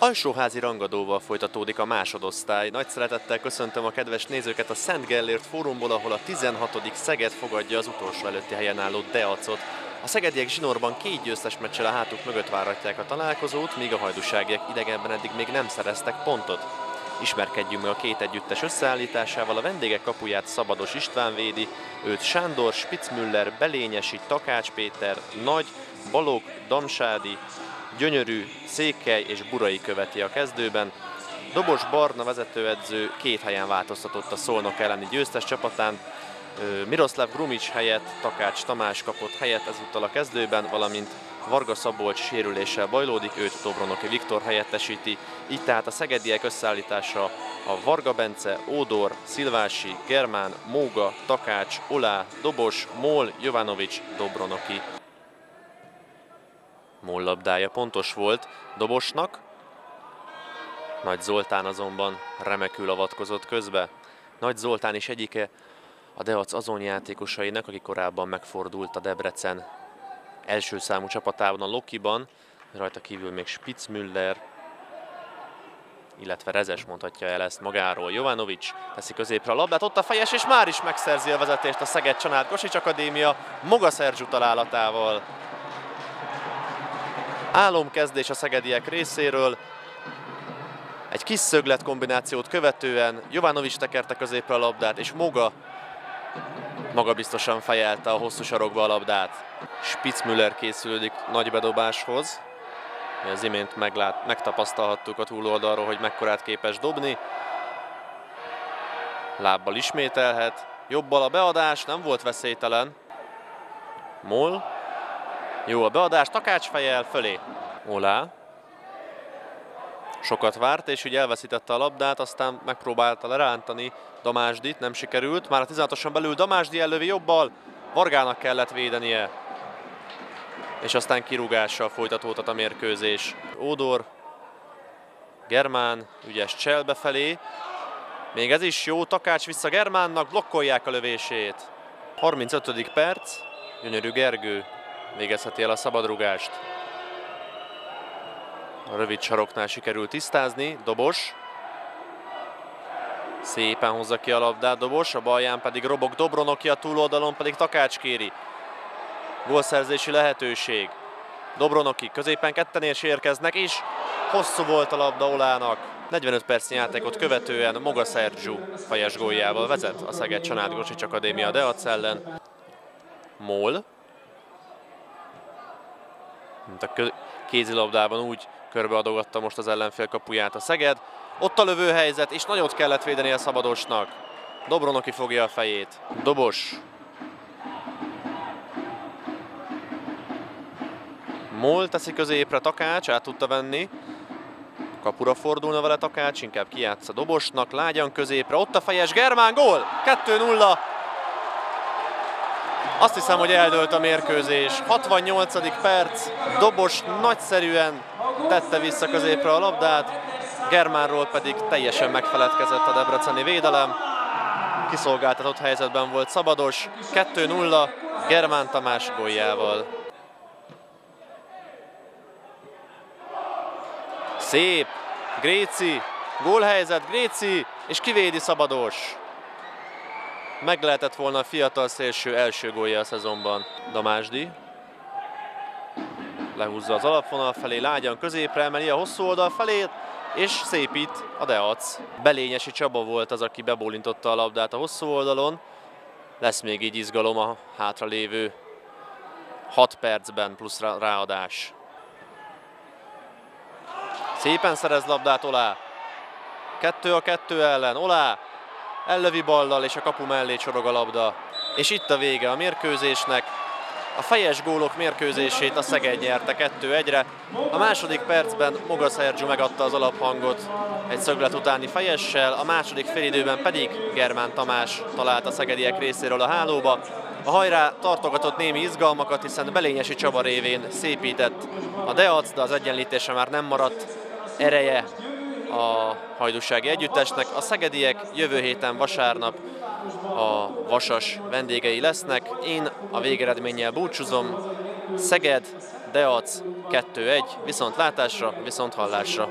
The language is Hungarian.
Alsóházi rangadóval folytatódik a másodosztály. Nagy szeretettel köszöntöm a kedves nézőket a Szent Gellért fórumból, ahol a 16. Szeged fogadja az utolsó előtti helyen álló Deacot. A szegediek zsinórban két győztes meccsel a hátuk mögött váratják a találkozót, míg a hajdúságiak idegenben eddig még nem szereztek pontot. Ismerkedjünk meg a két együttes összeállításával, a vendégek kapuját Szabados István védi, őt Sándor, Spitzmüller, Belényesi, Takács Péter, Nagy, Balog, Damsádi, Gyönyörű, Székely és Burai követi a kezdőben. Dobos Barna vezetőedző két helyen változtatott a Szolnok elleni győztes csapatán. Miroslav Grumics helyett Takács Tamás kapott helyet ezúttal a kezdőben, valamint Varga Szabolcs sérüléssel bajlódik, őt Dobronoki Viktor helyettesíti. Így tehát a szegediek összeállítása a Varga Bence, Ódor, Szilvási, Germán, Móga, Takács, Olá, Dobos, Mól, Jovanovics, Dobronoki. Mól labdája pontos volt Dobosnak. Nagy Zoltán azonban remekül avatkozott közbe. Nagy Zoltán is egyike a Deac azon játékosainak, aki korábban megfordult a Debrecen első számú csapatában a Lokiban, rajta kívül még Spitzmüller, illetve Rezes mondhatja el ezt magáról. Jovanovics teszi középre a labdát, ott a fejes, és már is megszerzi a vezetést a Szeged Csanád Kosics Akadémia Moga Szerzsú találatával. Álomkezdés a szegediek részéről. Egy kis szöglet kombinációt követően Jovanovics tekerte középre a labdát, és Moga maga biztosan fejelte a hosszú sarokba a labdát. Spitzmüller készülődik nagy bedobáshoz. Az imént meglát, megtapasztalhattuk a túloldalról, hogy mekkorát képes dobni. Lábbal ismételhet. Jobbal a beadás, nem volt veszélytelen. Moll jó a beadás, Takács fejel fölé. Olá. Sokat várt, és ugye elveszítette a labdát, aztán megpróbálta lerántani Damásdit, nem sikerült. Már a 16-oson belül Damásdi ellövi jobbal, Vargának kellett védenie. És aztán kirúgással folytatódott a mérkőzés. Ódor, Germán, ügyes Csel befelé. Még ez is jó, Takács vissza Germánnak, blokkolják a lövését. 35. perc, gyönyörű Gergő végezheti el a szabadrugást. A rövid saroknál sikerült tisztázni, Dobos. Szépen hozza ki a labdát Dobos, a balján pedig robog Dobronoki, a túloldalon pedig Takács kéri. Gólszerzési lehetőség. Dobronoki középen ketten és érkeznek, és hosszú volt a labda Olának. 45 percnyi játékot követően Moga Szerzsú fejes góljával vezet a Szeged Csanád Grosics Akadémia Deac ellen. Mól mint a kézilabdában úgy körbeadogatta most az ellenfél kapuját a Szeged. Ott a lövő helyzet, és nagyot kellett védeni a Szabadosnak. Dobronoki fogja a fejét. Dobos. Mol teszi középre Takács, át tudta venni. Kapura fordulna vele Takács, inkább kijátsza Dobosnak, lágyan középre, ott a fejes Germán, gól! 2-0, azt hiszem, hogy eldőlt a mérkőzés. 68. perc, Dobos nagyszerűen tette vissza középre a labdát, Germánról pedig teljesen megfeledkezett a debreceni védelem. Kiszolgáltatott helyzetben volt Szabados, 2-0 Germán Tamás góljával. Szép, Gréci, gólhelyzet, Gréci, és kivédi Szabados. Meg lehetett volna a fiatal szélső első gólja a szezonban. Damásdi. Lehúzza az alapvonal felé, lágyan középre emeli a hosszú oldal felé, és szépít a Deac. Belényesi Csaba volt az, aki bebólintotta a labdát a hosszú oldalon. Lesz még így izgalom a hátra lévő 6 percben plusz ráadás. Szépen szerez labdát Olá. Kettő a kettő ellen. Olá ellövi ballal, és a kapu mellé csorog a labda. És itt a vége a mérkőzésnek. A fejes gólok mérkőzését a Szeged nyerte 2-1-re. A második percben Moga Szerzsú megadta az alaphangot egy szöglet utáni fejessel, a második félidőben pedig Germán Tamás talált a szegediek részéről a hálóba. A hajrá tartogatott némi izgalmakat, hiszen Belényesi Csaba révén szépített a Deac, de az egyenlítése már nem maradt ereje a hajdúsági együttesnek. A szegediek jövő héten vasárnap a Vasas vendégei lesznek. Én a végeredménnyel búcsúzom. Szeged, Deac 2-1, viszont látásra, viszont hallásra.